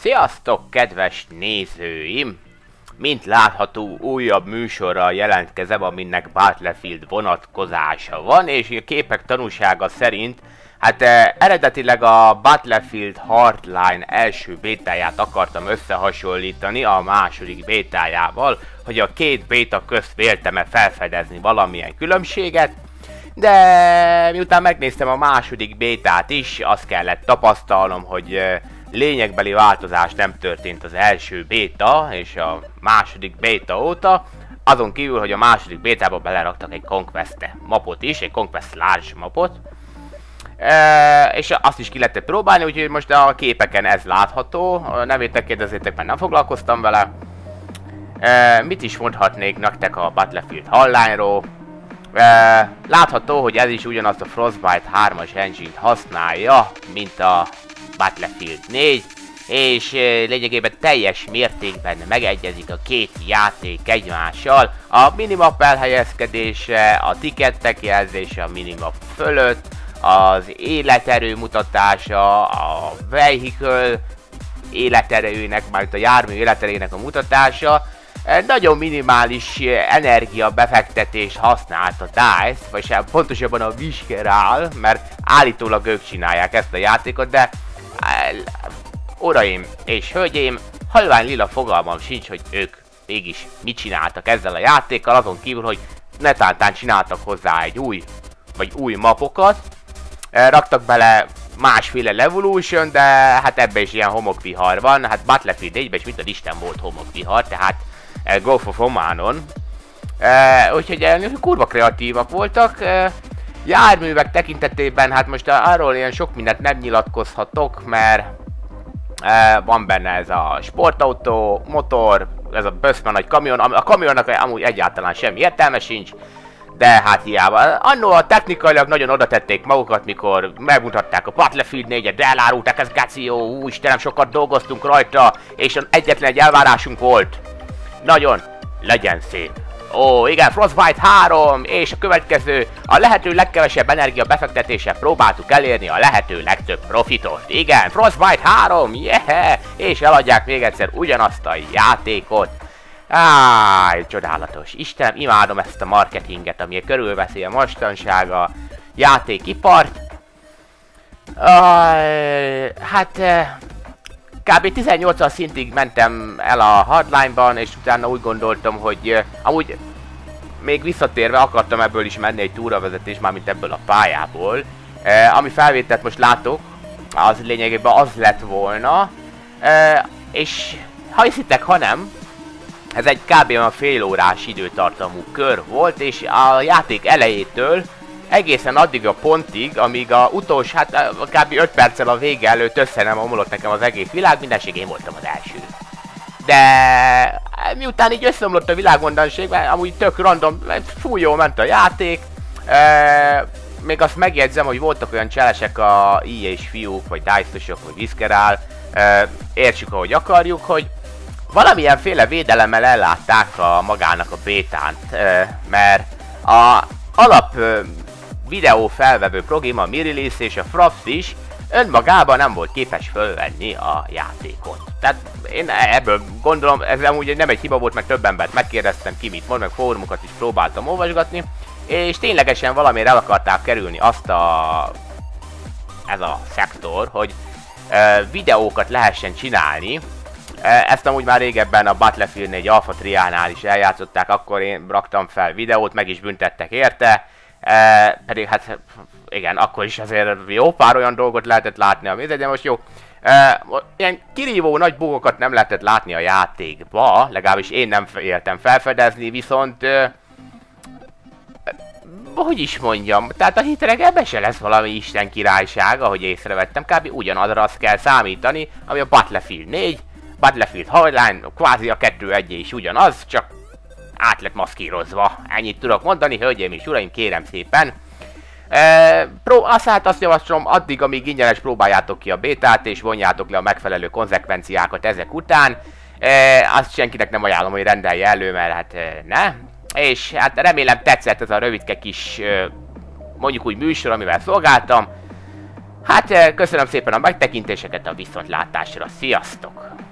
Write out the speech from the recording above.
Sziasztok, kedves nézőim! Mint látható, újabb műsorral jelentkezem, aminek Battlefield vonatkozása van, és a képek tanúsága szerint, hát eh, eredetileg a Battlefield Hardline első bétáját akartam összehasonlítani a második bétájával, hogy a két béta közt véltem-e felfedezni valamilyen különbséget, de miután megnéztem a második bétát is, azt kellett tapasztalnom, hogy eh, lényegbeli változás nem történt az első béta és a második béta óta, azon kívül, hogy a második bétába beleraktak egy Conquest mapot is, egy Conquest Large mapot, e, és azt is ki lehetett próbálni, úgyhogy most a képeken ez látható, a nevétek kérdezétek, mert nem foglalkoztam vele. E, mit is mondhatnék nektek a Battlefield Hardline-ról? E, látható, hogy ez is ugyanazt a Frostbite 3-as engine használja, mint a Battlefield 4, és lényegében teljes mértékben megegyezik a két játék egymással. A minimap elhelyezkedése, a tikettek jelzése a minimap fölött, az életerő mutatása, a vehicle életerőnek, már a jármű életerőnek a mutatása, nagyon minimális energia befektetés használt a DICE, vagy sem pontosabban a Visceral, mert állítólag ők csinálják ezt a játékot, de Uraim és hölgyeim, halvány lila fogalmam sincs, hogy ők mégis mit csináltak ezzel a játékkal, azon kívül, hogy netántán csináltak hozzá egy új, vagy új mapokat, raktak bele másféle Levolution, de hát ebbe is ilyen homokvihar van, hát Battlefield 4-ben is mint a Isten volt homokvihar, tehát Go for Fománon. úgyhogy kurva kreatívak voltak, Járművek tekintetében, hát most arról ilyen sok mindent nem nyilatkozhatok, mert e, van benne ez a sportautó, motor, ez a böszme nagy kamion, a kamionnak amúgy egyáltalán semmi értelme sincs, de hát hiába. Annó a technikailag nagyon oda tették magukat, mikor megmutatták a Battlefield 4-et, elárulták, ez Gacio, ú, Istenem, sokat dolgoztunk rajta, és egyetlen egy elvárásunk volt. Nagyon, legyen szép. Ó, igen, Frostbite 3, és a következő, a lehető legkevesebb energia befektetése próbáltuk elérni a lehető legtöbb profitot. Igen, Frostbite 3, yeah! És eladják még egyszer ugyanazt a játékot. Áj, csodálatos. Istenem, imádom ezt a marketinget, ami körülveszi a mostansága játékipart. Uh, hát uh, kb. 18 szintig mentem el a hardline-ban, és utána úgy gondoltam, hogy amúgy még visszatérve akartam ebből is menni egy túravezetés, mármint ebből a pályából. Uh, ami felvételt most látok, az lényegében az lett volna, uh, és ha hiszitek, ha nem, ez egy kb. a fél órás időtartamú kör volt, és a játék elejétől egészen addig a pontig, amíg a utolsó, hát kb. 5 perccel a vége előtt össze nem omlott nekem az egész világ, mindenség én voltam az első. De miután így összeomlott a világmondanség, amúgy tök random, fúj jó ment a játék, e, még azt megjegyzem, hogy voltak olyan cselesek a i és fiúk, vagy dice vagy Visceral, e, értsük ahogy akarjuk, hogy valamilyenféle védelemmel ellátták a magának a bétánt, e, mert a alap videó felvevő program, a Mirilis és a Fraps is önmagában nem volt képes fölvenni a játékot. Tehát én ebből gondolom, ez amúgy nem egy hiba volt, mert több embert megkérdeztem ki mit mond, meg fórumokat is próbáltam olvasgatni, és ténylegesen valamiért el akarták kerülni azt a... ez a szektor, hogy e, videókat lehessen csinálni, ezt amúgy már régebben a Battlefield 4 Alpha Triánál is eljátszották, akkor én raktam fel videót, meg is büntettek érte, E, pedig hát igen, akkor is azért jó pár olyan dolgot lehetett látni, ami de most jó. E, ilyen kirívó nagy bugokat nem lehetett látni a játékba, legalábbis én nem éltem felfedezni, viszont e, hogy is mondjam, tehát a hitreg ebbe se lesz valami isten királyság, ahogy észrevettem, kb. ugyanazra azt kell számítani, ami a Battlefield 4, Battlefield Hardline, kvázi a 2-1 is ugyanaz, csak át lett maszkírozva. Ennyit tudok mondani, hölgyeim és uraim, kérem szépen. E, pró, azt hát azt javaslom, addig, amíg ingyenes próbáljátok ki a bétát, és vonjátok le a megfelelő konzekvenciákat ezek után. E, azt senkinek nem ajánlom, hogy rendelje elő, mert hát e, ne. És hát remélem tetszett ez a rövidke kis, e, mondjuk úgy műsor, amivel szolgáltam. Hát köszönöm szépen a megtekintéseket a viszontlátásra. Sziasztok!